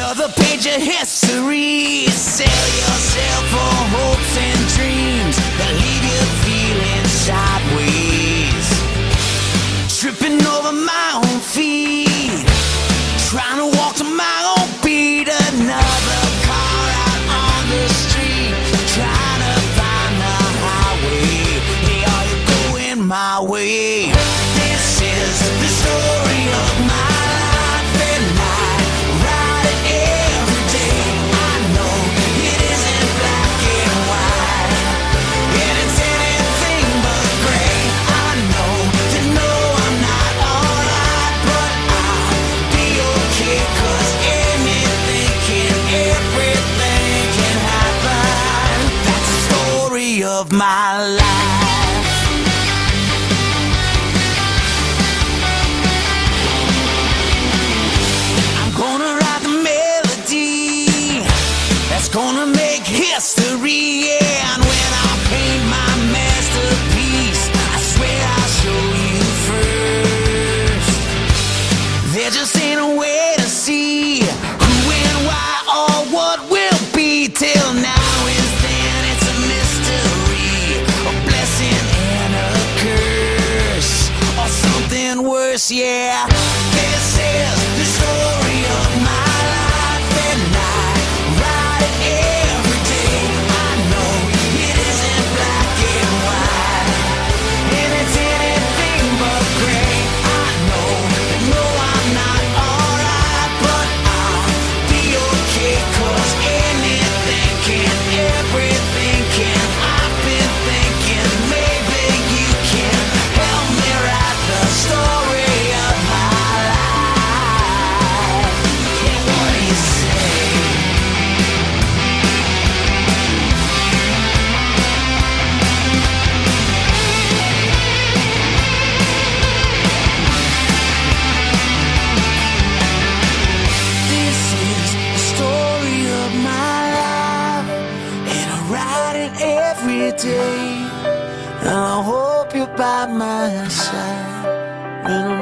Another page of history. Sell yourself for hopes and dreams that leave you feeling sideways. Tripping over my own feet. Trying to walk to my own beat. Another car out on the street. Trying to find the highway. Hey, are you going my way? my life. I'm gonna write the melody that's gonna make history, yeah. this year. every day, and I hope you're by my side.